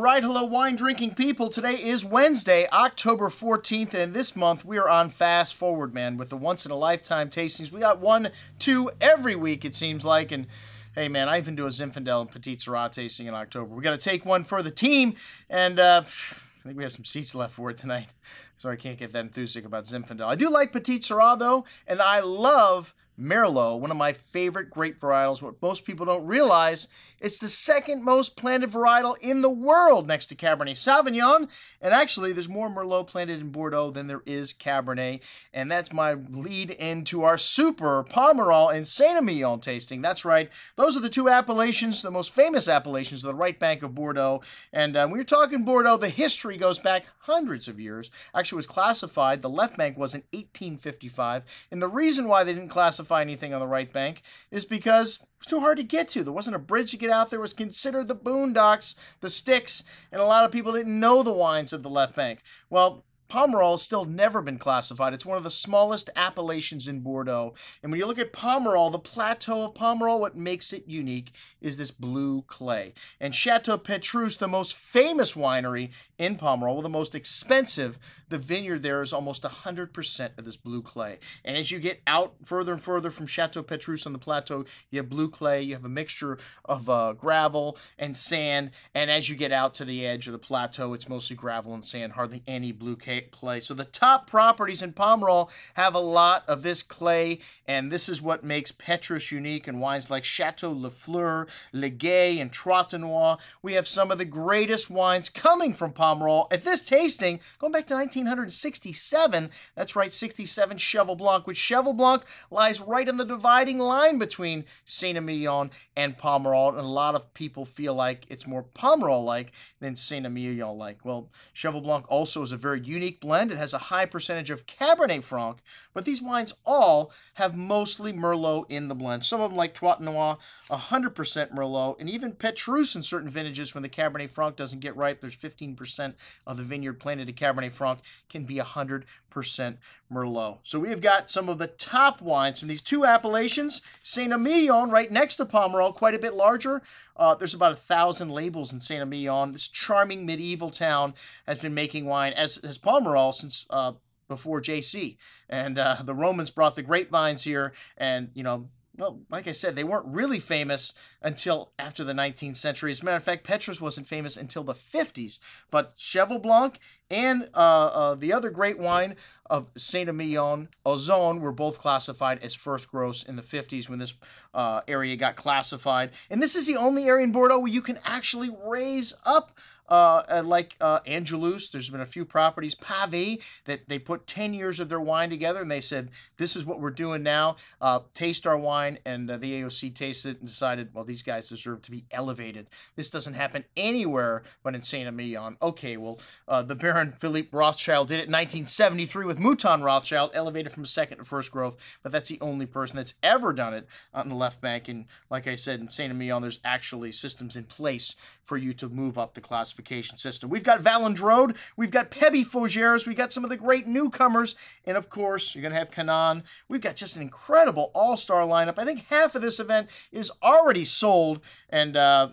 Right, hello, wine drinking people. Today is Wednesday, October 14th, and this month we are on fast forward, man, with the once in a lifetime tastings. We got one, two every week, it seems like, and hey, man, I even do a Zinfandel and Petite Sirah tasting in October. We got to take one for the team, and uh, I think we have some seats left for it tonight. Sorry, I can't get that enthusiastic about Zinfandel. I do like Petite Sirah, though, and I love Merlot, one of my favorite grape varietals. What most people don't realize, it's the second most planted varietal in the world next to Cabernet Sauvignon. And actually, there's more Merlot planted in Bordeaux than there is Cabernet. And that's my lead into our super Pomerol and Saint Emilion tasting. That's right. Those are the two appellations, the most famous appellations of the right bank of Bordeaux. And uh, when you're talking Bordeaux, the history goes back hundreds of years. Actually, was classified, the left bank was in 1855. And the reason why they didn't classify classify anything on the right bank is because it was too hard to get to. There wasn't a bridge to get out there. It was considered the boondocks, the sticks, and a lot of people didn't know the wines of the left bank. Well, Pomerol has still never been classified. It's one of the smallest appellations in Bordeaux. And when you look at Pomerol, the plateau of Pomerol, what makes it unique is this blue clay. And Chateau Petrus, the most famous winery in Pomerol, the most expensive, the vineyard there is almost 100% of this blue clay. And as you get out further and further from Chateau Petrus on the plateau, you have blue clay, you have a mixture of uh, gravel and sand. And as you get out to the edge of the plateau, it's mostly gravel and sand, hardly any blue clay. So the top properties in Pomerol have a lot of this clay, and this is what makes Petrus unique. And wines like Chateau Lafleur, Leguet, and Trotanoy. We have some of the greatest wines coming from Pomerol. At this tasting, going back to 1967. That's right, 67 Cheval Blanc, which Cheval Blanc lies right in the dividing line between Saint Emilion and Pomerol. And a lot of people feel like it's more Pomerol like than Saint Emilion like. Well, Cheval Blanc also is a very unique blend. It has a high percentage of Cabernet Franc, but these wines all have mostly Merlot in the blend. Some of them, like Trotanoy, 100% Merlot, and even Petrus in certain vintages when the Cabernet Franc doesn't get ripe, there's 15% of the vineyard planted to Cabernet Franc can be 100% Merlot. So we have got some of the top wines from these two appellations. Saint Emilion, right next to Pomerol, quite a bit larger. Uh, there's about a thousand labels in Saint Emilion. This charming medieval town has been making wine, as has Pomerol, since uh, before JC. And uh, the Romans brought the grapevines here, and you know well, like I said, they weren't really famous until after the 19th century. As a matter of fact, Petrus wasn't famous until the 50s. But Cheval Blanc and uh, uh, the other great wine of Saint Emilion, Ausone, were both classified as first growths in the 50s when this uh, area got classified. And this is the only area in Bordeaux where you can actually raise up uh, like uh, Angelus. There's been a few properties, Pavie, that they put 10 years of their wine together and they said, this is what we're doing now. Uh, taste our wine. And uh, the AOC tasted and decided, well, these guys deserve to be elevated. This doesn't happen anywhere but in Saint Emilion. Okay, well, uh, the Baron Baron Philippe Rothschild did it in 1973 with Mouton Rothschild, elevated from second to first growth. But that's the only person that's ever done it on the left bank. And like I said, in Saint Emilion, there's actually systems in place for you to move up the classification system. We've got Valandraud, we've got Péby Faugères, we've got some of the great newcomers, and of course, you're going to have Canon. We've got just an incredible all star lineup. I think half of this event is already sold, and uh,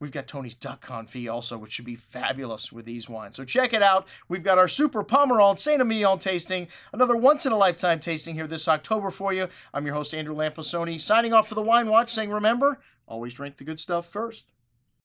We've got Toni's Duck Confit also, which should be fabulous with these wines. So check it out. We've got our Super Pomerol Saint Emilion tasting, another once in a lifetime tasting here this October for you. I'm your host, Andrew Lampasone, signing off for the Wine Watch, saying remember, always drink the good stuff first.